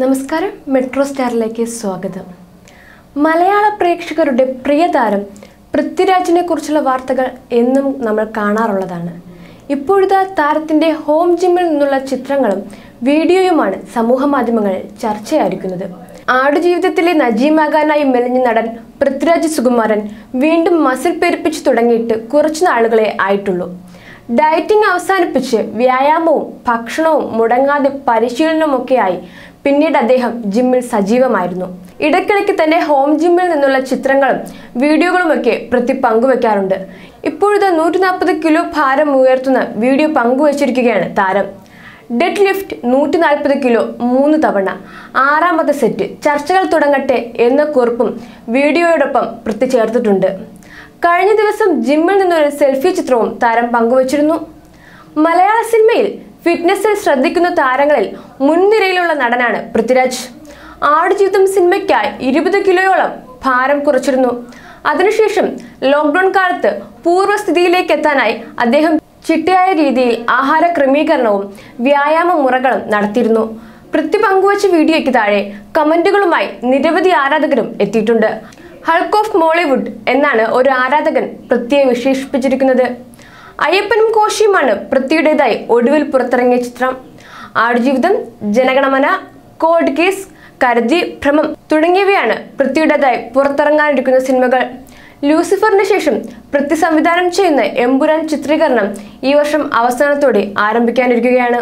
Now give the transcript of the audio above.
നമസ്കാരം മെട്രോ സ്റ്റാറിലേക്ക് സ്വാഗതം. മലയാള പ്രേക്ഷകരുടെ പ്രിയതാരം പൃഥ്വിരാജിനെ കുറിച്ചുള്ള വാർത്തകൾ എന്നും നമ്മൾ കാണാറുള്ളതാണ്. ഇപ്പോഴത്തെ താരത്തിന്റെ ഹോം ജിമ്മിൽ നിന്നുള്ള ചിത്രങ്ങളും വീഡിയോയുമാണ് സമൂഹ മാധ്യമങ്ങളിൽ ചർച്ചയായിരിക്കുന്നത്. ആടുജീവിതത്തിലെ നജീമാകാനായി മെലിഞ്ഞ നടൻ പൃഥ്വിരാജ് സുകുമാരൻ വീണ്ടും മസിൽ പെരുപ്പിച്ച് തുടങ്ങിയിട്ട് കുറച്ചു നാളുകളെ ആയിട്ടുള്ളൂ. ഡയറ്റിംഗ് അവസാനിപ്പിച്ച് വ്യായാമവും ഭക്ഷണവും മുടങ്ങാതെ പരിശീലനവുമൊക്കെയായി പിന്നീട് അദ്ദേഹം ജിമ്മിൽ സജീവമായിരുന്നു. ഇടയ്ക്കിടയ്ക്ക് തന്നെ ഹോം ജിമ്മിൽ നിന്നുള്ള ചിത്രങ്ങളും വീഡിയോകളുമൊക്കെ പ്രതി പങ്കുവെക്കാറുണ്ട്. ഇപ്പോഴത്തെ നൂറ്റി നാൽപ്പത് കിലോ ഭാരം ഉയർത്തുന്ന വീഡിയോ പങ്കുവച്ചിരിക്കുകയാണ് താരം. ഡെഡ് ലിഫ്റ്റ് നൂറ്റി നാൽപ്പത് കിലോ മൂന്ന് തവണ. ആറാമത്തെ സെറ്റ് ചർച്ചകൾ തുടങ്ങട്ടെ എന്ന കുറിപ്പും വീഡിയോയോടൊപ്പം പ്രതി ചേർത്തിട്ടുണ്ട്. കഴിഞ്ഞ ദിവസം ജിമ്മിൽ നിന്നൊരു സെൽഫി ചിത്രവും താരം പങ്കുവച്ചിരുന്നു. മലയാള സിനിമയിൽ ഫിറ്റ്നസിൽ ശ്രദ്ധിക്കുന്ന താരങ്ങളിൽ മുൻനിരയിലുള്ള നടനാണ് പൃഥ്വിരാജ്. ആടുജീവിതം സിനിമയ്ക്കായി ഇരുപത് കിലോയോളം ഭാരം കുറച്ചിരുന്നു. അതിനുശേഷം ലോക്ക്ഡൌൺ കാലത്ത് പൂർവസ്ഥിതിയിലേക്ക് എത്താനായി അദ്ദേഹം ചിട്ടയായ രീതിയിൽ ആഹാര ക്രമീകരണവും വ്യായാമ മുറകളും നടത്തിയിരുന്നു. പൃഥ്വി പങ്കുവച്ച വീഡിയോയ്ക്ക് താഴെ കമന്റുകളുമായി നിരവധി ആരാധകരും എത്തിയിട്ടുണ്ട്. ഹൾക്ക് ഓഫ് മോളിവുഡ് എന്നാണ് ഒരു ആരാധകൻ പൃഥ്വിയെ വിശേഷിപ്പിച്ചിരിക്കുന്നത്. അയ്യപ്പനും കോശിയുമാണ് പൃഥ്വിയുടേതായി ഒടുവിൽ പുറത്തിറങ്ങിയ ചിത്രം. ആടുജീവിതം ജനഗണമന കോഡ് കേസ് കരുതി ഭ്രമം തുടങ്ങിയവയാണ് പൃഥ്വിയുടേതായി പുറത്തിറങ്ങാനിരിക്കുന്ന സിനിമകൾ. ലൂസിഫറിന് ശേഷം പൃഥ്വി സംവിധാനം ചെയ്യുന്ന എമ്പുരാൻ ചിത്രീകരണം ഈ വർഷം അവസാനത്തോടെ ആരംഭിക്കാനിരിക്കുകയാണ്.